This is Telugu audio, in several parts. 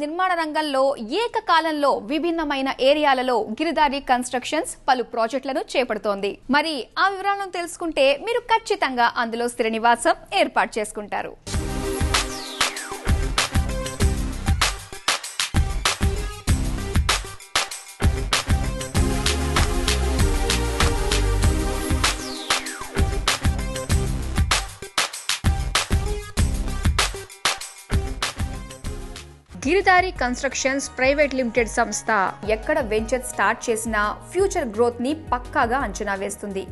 నిర్మాణ రంగంలో ఏకకాలంలో విభిన్నమైన ఏరియాలలో గిరిదారి కన్స్ట్రక్షన్స్ పలు ప్రాజెక్టులను చేపడుతోంది. మరి ఆ వివరాలను తెలుసుకుంటే మీరు ఖచ్చితంగా అందులో స్థిర నివాసం ఏర్పాటు చేసుకుంటారు. గిరిదారి కన్స్ట్రక్షన్స్ ప్రైవేట్ లిమిటెడ్ సంస్థ ఎక్కడ వెంచర్ స్టార్ట్ చేసినా ఫ్యూచర్ గ్రోత్ని పక్కాగా అంచనా వేస్తుంది.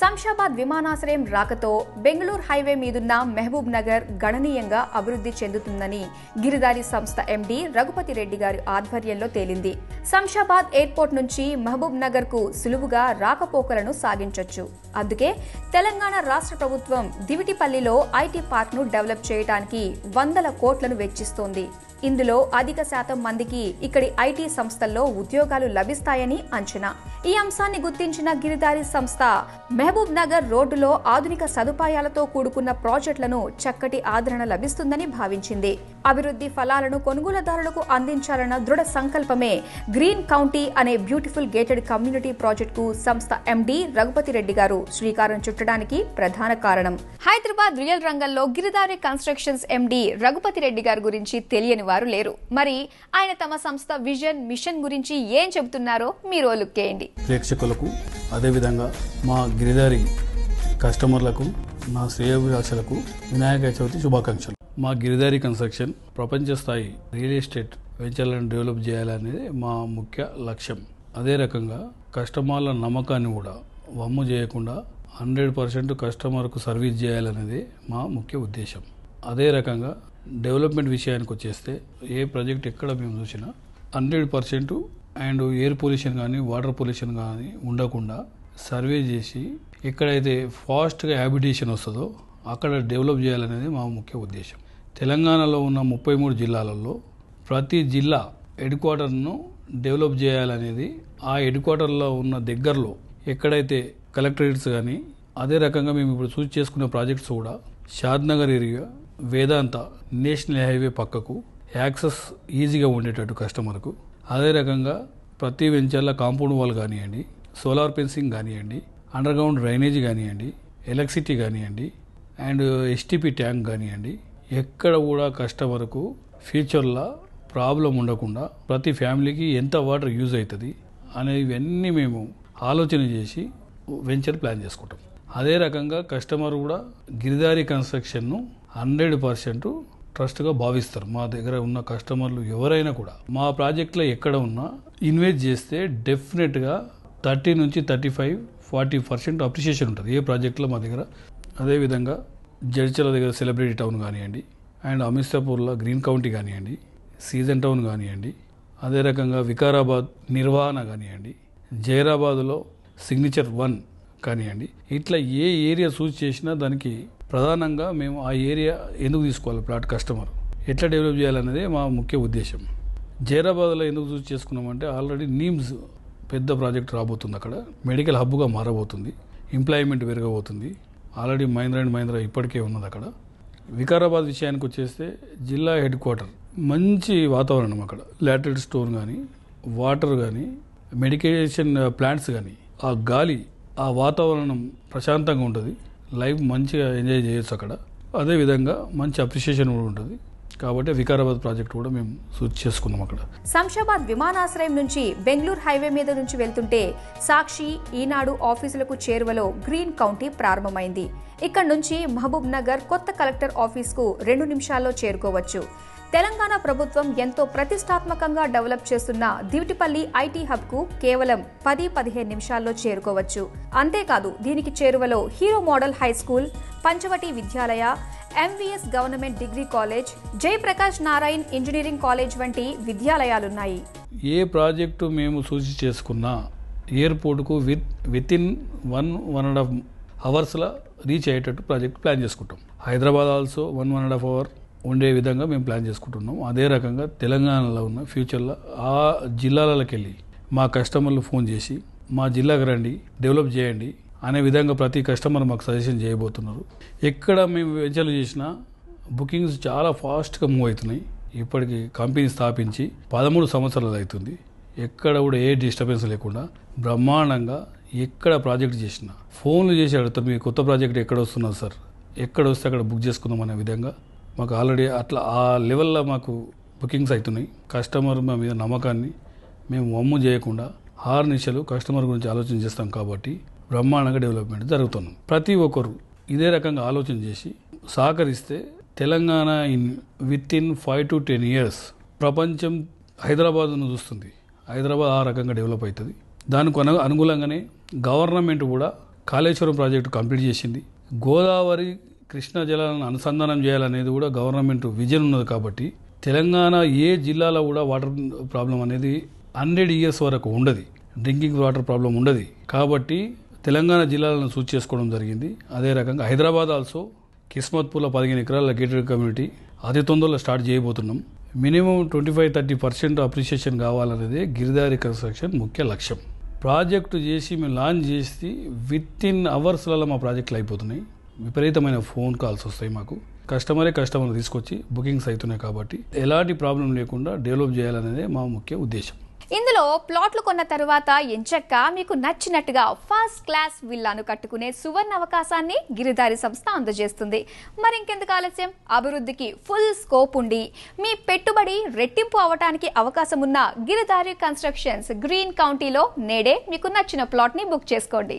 శంషాబాద్ విమానాశ్రయం రాకతో బెంగళూరు హైవే మీదున్న మహబూబ్ నగర్ గణనీయంగా అభివృద్ధి చెందుతుందని గిరిదారి సంస్థ ఎండీ రఘుపతి రెడ్డి గారి ఆధ్వర్యంలో తేలింది. శంషాబాద్ ఎయిర్పోర్ట్ నుంచి మహబూబ్ నగర్కు సులువుగా రాకపోకలను సాగించొచ్చు. అందుకే తెలంగాణ రాష్ట్ర ప్రభుత్వం దివిటిపల్లిలో ఐటీ పార్క్ను డెవలప్ చేయడానికి వందల కోట్లను వెచ్చిస్తోంది. ఇందులో అధిక శాతం మందికి ఇక్కడి ఐటీ సంస్థల్లో ఉద్యోగాలు లభిస్తాయని అంచనా. ఈ అంశాన్ని గుర్తించిన గిరిదారి సంస్థ మహబూబ్ నగర్ రోడ్డులో ఆధునిక సదుపాయాలతో కూడుకున్న ప్రాజెక్టులను చక్కటి ఆదరణ లభిస్తుందని భావించింది. అభివృద్ధి ఫలాలను కొనుగోలుదారులకు అందించాలన్న దృఢ సంకల్పమే గ్రీన్ కౌంటీ అనే బ్యూటిఫుల్ గేటెడ్ కమ్యూనిటీ ప్రాజెక్టుకు సంస్థ ఎండీ రఘుపతి రెడ్డి గారు శ్రీకారం చుట్టడానికి ప్రధాన కారణం. హైదరాబాద్ రియల్ రంగంలో గిరిదారి కన్స్ట్రక్షన్స్ ఎండీ రఘుపతి రెడ్డి గారి గురించి తెలియని వారు లేరు. మరి ఆయన తమ సంస్థ విజన్ మిషన్ గురించి ఏం చెబుతున్నారో మీరు లుక్కేయండి. ప్రేక్షకులకు అదేవిధంగా మా గిరిదారి కస్టమర్లకు నా శ్రేయోభిలాషులకు వినాయక చవితి శుభాకాంక్షలు. మా గిరిదారి కన్స్ట్రక్షన్ ప్రపంచ స్థాయి రియల్ ఎస్టేట్ వెంచర్లను డెవలప్ చేయాలనేది మా ముఖ్య లక్ష్యం. అదే రకంగా కస్టమర్ల నమ్మకాన్ని కూడా వమ్ము చేయకుండా హండ్రెడ్ పర్సెంట్ కస్టమర్కు సర్వీస్ చేయాలనేది మా ముఖ్య ఉద్దేశం. అదే రకంగా డెవలప్మెంట్ విషయానికి వచ్చేస్తే ఏ ప్రాజెక్ట్ ఎక్కడ మేము చూసినా hundred percent and air pollution కానీ వాటర్ పొల్యూషన్ కానీ ఉండకుండా సర్వే చేసి ఎక్కడైతే ఫాస్ట్గా హ్యాబిటేషన్ వస్తుందో అక్కడ డెవలప్ చేయాలనేది మా ముఖ్య ఉద్దేశం. తెలంగాణలో ఉన్న ముప్పై మూడు జిల్లాలలో ప్రతి జిల్లా హెడ్ క్వార్టర్ను డెవలప్ చేయాలనేది ఆ హెడ్ క్వార్టర్లో ఉన్న దగ్గరలో ఎక్కడైతే కలెక్టరేట్స్ కానీ అదే రకంగా మేము ఇప్పుడు చూస్ చేసుకున్న ప్రాజెక్ట్స్ కూడా Shadnagar area Vedanta national highway పక్కకు యాక్సెస్ ఈజీగా ఉండేటట్టు కస్టమర్కు అదే రకంగా ప్రతి వెంచర్ల కాంపౌండ్ వాల్ కానివ్వండి సోలార్ ఫెన్సింగ్ కానివ్వండి అండర్ గ్రౌండ్ డ్రైనేజ్ కానివ్వండి ఎలక్ట్రిసిటీ కానివ్వండి అండ్ ఎస్టీపీ ట్యాంక్ కానివ్వండి ఎక్కడ కూడా కస్టమర్కు ఫ్యూచర్లో ప్రాబ్లం ఉండకుండా ప్రతి ఫ్యామిలీకి ఎంత వాటర్ యూజ్ అవుతుంది అనేవన్నీ మేము ఆలోచన చేసి వెంచర్ ప్లాన్ చేసుకుంటాం. అదే రకంగా కస్టమర్ కూడా గిరిదారి కన్స్ట్రక్షన్ను హండ్రెడ్ పర్సెంట్ ట్రస్ట్గా భావిస్తారు. మా దగ్గర ఉన్న కస్టమర్లు ఎవరైనా కూడా. మా ప్రాజెక్ట్లో ఎక్కడ ఉన్నా ఇన్వెస్ట్ చేస్తే డెఫినెట్గా థర్టీ నుంచి thirty five forty percent appreciation ఉంటుంది. ఏ ప్రాజెక్ట్లో మా దగ్గర. అదేవిధంగా జడ్చల దగ్గర సెలబ్రిటీ టౌన్ కానివ్వండి అండ్ అమిస్తాపూర్లో గ్రీన్ కౌంటీ కానివ్వండి సీజన్ టౌన్ కానివ్వండి అదే రకంగా వికారాబాద్ నిర్వహణ కానివ్వండి జైరాబాద్లో సిగ్నేచర్ వన్ కానివ్వండి ఇట్లా ఏ ఏరియా చూస్ చేసినా దానికి ప్రధానంగా మేము ఆ ఏరియా ఎందుకు తీసుకోవాలి ప్లాట్ కస్టమర్? ఎట్లా డెవలప్ చేయాలనేదే మా ముఖ్య ఉద్దేశం. జైరాబాద్లో ఎందుకు చూస్ చేసుకున్నామంటే ఆల్రెడీ నీమ్స్ పెద్ద ప్రాజెక్ట్ రాబోతుంది అక్కడ. మెడికల్ హబ్గా మారబోతుంది. ఎంప్లాయ్మెంట్ పెరగబోతుంది. ఆల్రెడీ మహేంద్ర అండ్ మహేంద్ర ఇప్పటికే ఉన్నది అక్కడ. వికారాబాద్ విషయానికి వచ్చేస్తే జిల్లా హెడ్ క్వార్టర్. మంచి వాతావరణం అక్కడ. లాటరల్ స్టోర్ కానీ వాటర్ కానీ మెడికేషన్ ప్లాంట్స్ కానీ ఆ గాలి ఆ వాతావరణం ప్రశాంతంగా ఉంటుంది. లైఫ్ మంచిగా ఎంజాయ్ చేయొచ్చు అక్కడ. అదేవిధంగా మంచి అప్రిషియేషన్ కూడా ఉంటుంది. కాబట్టి వికారాబాద్ ప్రాజెక్ట్ కూడా మేము సూచ్ చేసుకున్నాం అక్కడ. శంషాబాద్ విమానాశ్రయం నుంచి బెంగళూరు హైవే మీద నుంచి వెళ్తుంటే సాక్షి ఈనాడు ఆఫీసులకు చేరువలో గ్రీన్ కౌంటీ ప్రారంభమైంది. ఇక్కడ నుంచి మహబూబ్ నగర్ కొత్త కలెక్టర్ ఆఫీస్కు రెండు నిమిషాల్లో చేరుకోవచ్చు. తెలంగాణ ప్రభుత్వం ఎంతో ప్రతిష్టాత్మకంగా డెవలప్ చేస్తున్న దివిటిపల్లి ఐటీ హబ్కు కేవలం పది పదిహేను నిమిషాల్లో చేరుకోవచ్చు. అంతేకాదు దీనికి చేరువలో hero model high school Panchavati Vidyalaya MVS government degree college Jayaprakash Narayan engineering college వంటి విద్యాలయాలున్నాయి. ఏ ప్రాజెక్టు మేము సూచి చేసుకున్నా ఎయిర్పోర్ట్కు with with in one one and half అవర్స్లో రీచ్ అయ్యేటట్టు ప్రాజెక్ట్ ప్లాన్ చేసుకుంటాం. Hyderabad also one one and half hour ఉండే విధంగా మేము ప్లాన్ చేసుకుంటున్నాం. అదే రకంగా తెలంగాణలో ఉన్న ఫ్యూచర్లో ఆ జిల్లాలకు వెళ్ళి మా కస్టమర్లు ఫోన్ చేసి మా జిల్లాకు రండి డెవలప్ చేయండి అనే విధంగా ప్రతి కస్టమర్ మాకు సజెషన్ చేయబోతున్నారు. ఎక్కడ మేము వెంచర్లు చేసినా బుకింగ్స్ చాలా ఫాస్ట్గా మూవ్ అవుతున్నాయి. ఇప్పటికి కంపెనీ స్థాపించి పదమూడు సంవత్సరాలు అవుతుంది. ఎక్కడ కూడా ఏ డిస్టర్బెన్స్ లేకుండా బ్రహ్మాండంగా ఎక్కడ ప్రాజెక్ట్ చేసినా ఫోన్లు చేసి అడుగుతాం మీ కొత్త ప్రాజెక్ట్ ఎక్కడ వస్తున్నారు సార్? ఎక్కడ వస్తే అక్కడ బుక్ చేసుకుందాం అనే విధంగా మాకు ఆల్రెడీ అట్లా ఆ లెవెల్లో మాకు బుకింగ్స్ అవుతున్నాయి. కస్టమర్ మా మీద నమ్మకాన్ని మేము వమ్ము చేయకుండా హార్ నిశలు కస్టమర్ గురించి ఆలోచన చేస్తాం కాబట్టి బ్రహ్మాండంగా డెవలప్మెంట్ జరుగుతున్నాం ప్రతి ఒక్కరు ఇదే రకంగా ఆలోచన చేసి సహకరిస్తే Telangana in with in five to ten years ప్రపంచం హైదరాబాద్ను చూస్తుంది. హైదరాబాద్ ఆ రకంగా డెవలప్ అవుతుంది. దానికి అను అనుకూలంగానే గవర్నమెంట్ కూడా కాళేశ్వరం ప్రాజెక్టు కంప్లీట్ చేసింది. గోదావరి కృష్ణా జలాలను అనుసంధానం చేయాలనేది కూడా గవర్నమెంట్ విజన్ ఉన్నది కాబట్టి తెలంగాణ ఏ జిల్లాలో కూడా వాటర్ ప్రాబ్లం అనేది హండ్రెడ్ ఇయర్స్ వరకు ఉండదు. డ్రింకింగ్ వాటర్ ప్రాబ్లం ఉండదు. కాబట్టి తెలంగాణ జిల్లాలను సూచి చేసుకోవడం జరిగింది. అదే రకంగా హైదరాబాద్ ఆల్సో కిస్మత్పూర్లో పదిహేను ఎకరాల గేటెడ్ కమ్యూనిటీ అతి తొందరలో స్టార్ట్ చేయబోతున్నాం. Minimum twenty five thirty percent appreciation కావాలనేదే Giridhari construction ముఖ్య లక్ష్యం. ప్రాజెక్టు చేసి మేము లాంచ్ చేసి విత్ ఇన్ అవర్స్లలో మా ప్రాజెక్టులు అయిపోతున్నాయి. విపరీతమైన ఫోన్ కాల్స్ వస్తాయి మాకు. కస్టమరే కస్టమర్ తీసుకొచ్చి బుకింగ్స్ అవుతున్నాయి కాబట్టి ఎలాంటి ప్రాబ్లం లేకుండా డెవలప్ చేయాలనేదే మా ముఖ్య ఉద్దేశం. ఇందులో ప్లాట్లు కొన్న తరువాత ఎంచక్క మీకు నచ్చినట్టుగా ఫస్ట్ క్లాస్ విల్లాను కట్టుకునే సువర్ణ అవకాశాన్ని గిరిదారి సంస్థ అందజేస్తుంది. మరి ఇంకెందుకు ఆలస్యం? అభివృద్ధికి ఫుల్ స్కోప్ ఉండి మీ పెట్టుబడి రెట్టింపు అవటానికి అవకాశం ఉన్న గిరిదారి కన్స్ట్రక్షన్స్ గ్రీన్ కౌంటీలో నేడే మీకు నచ్చిన ప్లాట్ని బుక్ చేసుకోండి.